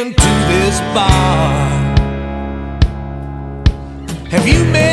into this bar. Have you met?